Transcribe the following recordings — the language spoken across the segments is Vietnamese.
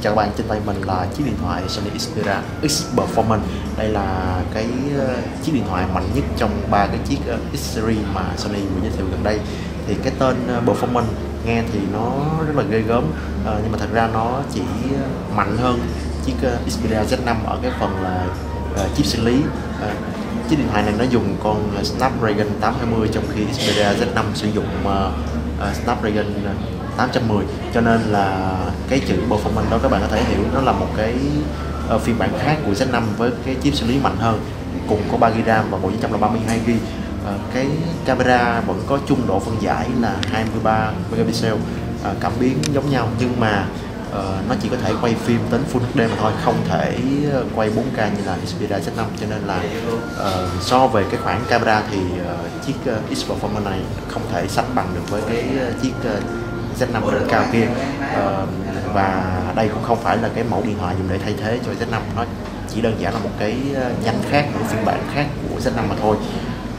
Xin chào các bạn, trên tay mình là chiếc điện thoại Sony Xperia X Performance. Đây là cái ờ, chiếc điện thoại mạnh nhất trong ba cái chiếc ờ, X series mà Sony vừa giới thiệu gần đây. Thì cái tên ờ, Performance nghe thì nó rất là ghê gớm Nhưng mà thật ra nó chỉ mạnh hơn chiếc Xperia Z5 ở cái phần là chip xử lý. Chiếc điện thoại này nó dùng con Snapdragon 820 trong khi Xperia Z5 sử dụng Snapdragon 810 cho nên là cái chữ performance đó các bạn có thể hiểu nó là một cái uh, phiên bản khác của Z5 với cái chip xử lý mạnh hơn. Cùng có 3GB RAM và bộ nhớ là 32GB Ờ, cái camera vẫn có chung độ phân giải là 23 megapixel. Ờ, cảm biến giống nhau nhưng mà ờ, nó chỉ có thể quay phim đến Full HD mà thôi không thể ờ, quay 4K như là Xperia Z5 cho nên là ờ, so về cái khoảng camera thì ờ, chiếc ờ, X Performance này không thể sánh bằng được với cái ờ, chiếc ờ, Z5 đỉnh cao kia. Uh, và đây cũng không phải là cái mẫu điện thoại dùng để thay thế cho Z5 nó chỉ đơn giản là một cái ờ, nhánh khác một phiên bản khác của Z5 mà thôi.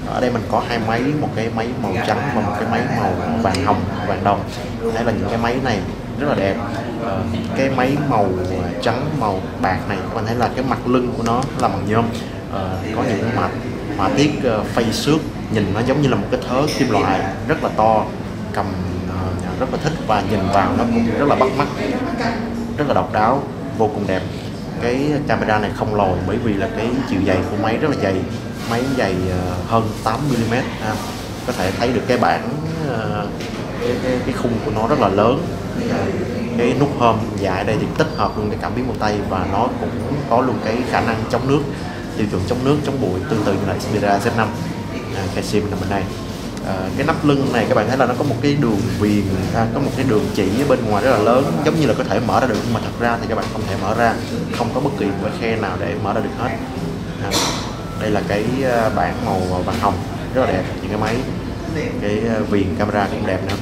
Ở đây mình có hai máy một cái máy màu trắng và một cái máy màu vàng hồng vàng đồng. Đây là những cái máy này rất là đẹp. Ờ, cái máy màu trắng màu bạc này các thấy là cái mặt lưng của nó là bằng nhôm. Có những mặt họa tiết phay xước nhìn nó giống như là một cái thớ kim loại rất là to cầm rất là thích và nhìn vào nó cũng rất là bắt mắt rất là độc đáo vô cùng đẹp. Cái camera này không lồi bởi vì là cái chiều dày của máy rất là dày máy dày ờ, hơn 8 mm ha. có thể thấy được cái bản ờ, cái, cái, cái khung của nó rất là lớn. Cái nút hôm dài đây thì tích hợp luôn cái cảm biến một tay và nó cũng có luôn cái khả năng chống nước tiêu chuẩn chống nước chống bụi tương tự như là Xperia Z5 à, cái sim nằm bên đây. À, cái nắp lưng này các bạn thấy là nó có một cái đường viền à, có một cái đường chỉ ở bên ngoài rất là lớn giống như là có thể mở ra được. Nhưng mà thật ra thì các bạn không thể mở ra không có bất kỳ một cái khe nào để mở ra được hết. À, đây là cái à, bảng bản màu vàng hồng rất là đẹp những cái máy cái à, viền camera cũng đẹp nữa.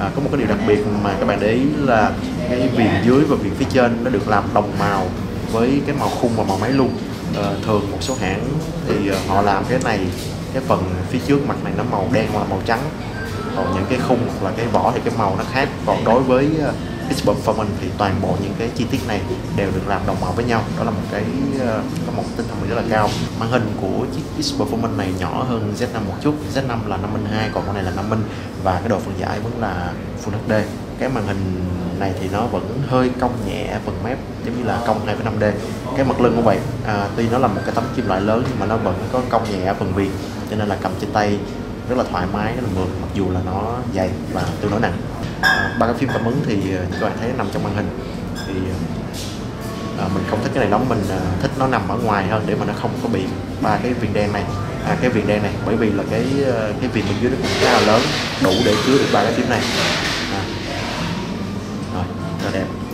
À, có một cái điều đặc biệt mà các bạn để ý là cái viền dưới và viền phía trên nó được làm đồng màu với cái màu khung và màu máy luôn. À, thường một số hãng thì ờ, họ làm cái này cái phần phía trước mặt này nó màu đen hoặc là màu trắng. Còn những cái khung hoặc là cái vỏ thì cái màu nó khác. Còn đối với uh, X Performance thì toàn bộ những cái chi tiết này đều được làm đồng màu với nhau. Đó là một cái ờ, có một tính thẩm mỹ rất là cao. Màn hình của chiếc X Performance này nhỏ hơn Z5 một chút. Z5 là 5 inch 2 còn con này là 5 inch và cái độ phân giải vẫn là Full HD cái màn hình này thì nó vẫn hơi cong nhẹ phần mép giống như là cong 2,5D cái mặt lưng cũng vậy. À, tuy nó là một cái tấm kim loại lớn nhưng mà nó vẫn có cong nhẹ phần viền cho nên là cầm trên tay rất là thoải mái rất là mượt mặc dù là nó dày và tương đối nặng. À, ba cái phim cảm ứng thì à, các bạn thấy nó nằm trong màn hình. Thì à, mình không thích cái này lắm mình à, thích nó nằm ở ngoài hơn để mà nó không có bị ba cái viền đen này. À, cái viền đen này bởi vì là cái à, cái viền bên dưới nó cũng khá là lớn đủ để chứa được ba cái phím này. À. rồi rất đẹp.